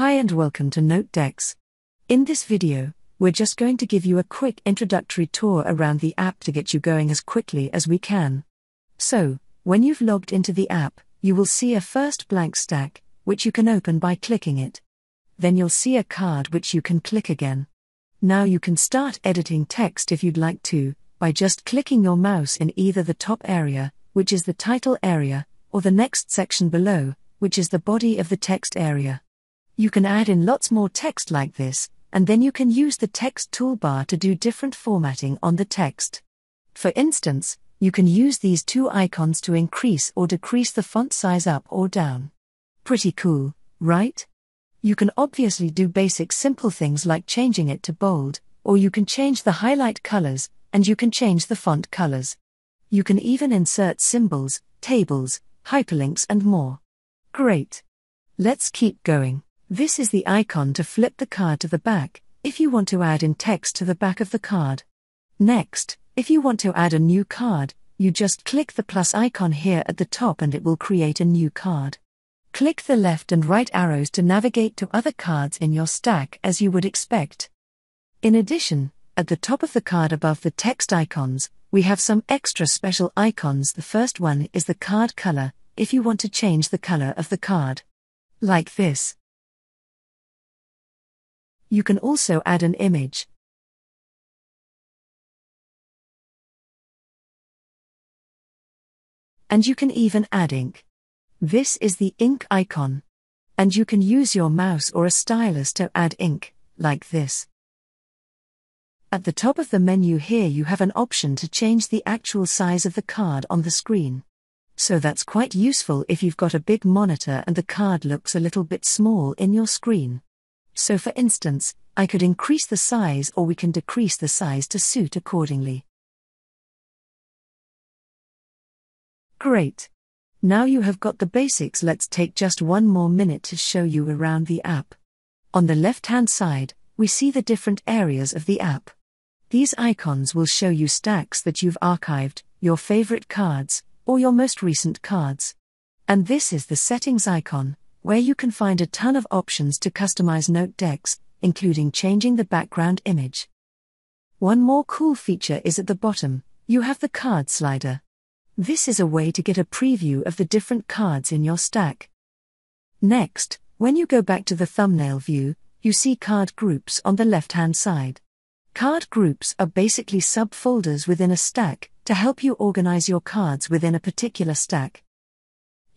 Hi and welcome to NoteDex. In this video, we're just going to give you a quick introductory tour around the app to get you going as quickly as we can. So, when you've logged into the app, you will see a first blank stack, which you can open by clicking it. Then you'll see a card which you can click again. Now you can start editing text if you'd like to, by just clicking your mouse in either the top area, which is the title area, or the next section below, which is the body of the text area. You can add in lots more text like this, and then you can use the text toolbar to do different formatting on the text. For instance, you can use these two icons to increase or decrease the font size up or down. Pretty cool, right? You can obviously do basic simple things like changing it to bold, or you can change the highlight colors, and you can change the font colors. You can even insert symbols, tables, hyperlinks, and more. Great. Let's keep going. This is the icon to flip the card to the back, if you want to add in text to the back of the card. Next, if you want to add a new card, you just click the plus icon here at the top and it will create a new card. Click the left and right arrows to navigate to other cards in your stack as you would expect. In addition, at the top of the card above the text icons, we have some extra special icons. The first one is the card color, if you want to change the color of the card. Like this. You can also add an image. And you can even add ink. This is the ink icon. And you can use your mouse or a stylus to add ink, like this. At the top of the menu here you have an option to change the actual size of the card on the screen. So that's quite useful if you've got a big monitor and the card looks a little bit small in your screen. So for instance, I could increase the size or we can decrease the size to suit accordingly. Great. Now you have got the basics let's take just one more minute to show you around the app. On the left hand side, we see the different areas of the app. These icons will show you stacks that you've archived, your favorite cards, or your most recent cards. And this is the settings icon, where you can find a ton of options to customize NoteDex, including changing the background image. One more cool feature is at the bottom, you have the card slider. This is a way to get a preview of the different cards in your stack. Next, when you go back to the thumbnail view, you see card groups on the left hand side. Card groups are basically subfolders within a stack to help you organize your cards within a particular stack.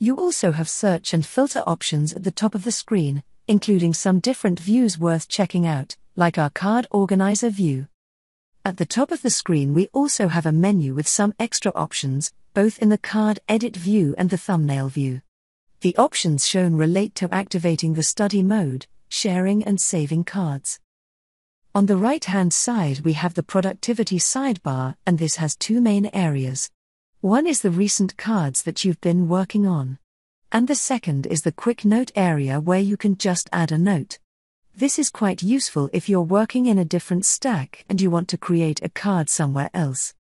You also have search and filter options at the top of the screen, including some different views worth checking out, like our card organizer view. At the top of the screen, we also have a menu with some extra options, both in the card edit view and the thumbnail view. The options shown relate to activating the study mode, sharing and saving cards. On the right hand side, we have the productivity sidebar, and this has two main areas. One is the recent cards that you've been working on. And the second is the quick note area where you can just add a note. This is quite useful if you're working in a different stack and you want to create a card somewhere else.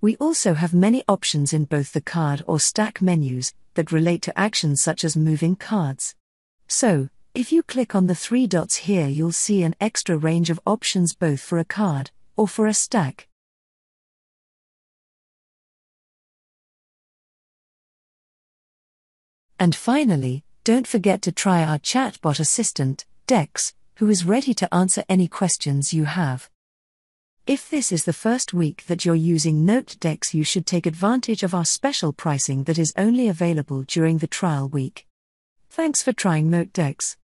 We also have many options in both the card or stack menus that relate to actions such as moving cards. So, if you click on the three dots here, you'll see an extra range of options both for a card or for a stack. And finally, don't forget to try our chatbot assistant, Dex, who is ready to answer any questions you have. If this is the first week that you're using NoteDex, you should take advantage of our special pricing that is only available during the trial week. Thanks for trying NoteDex.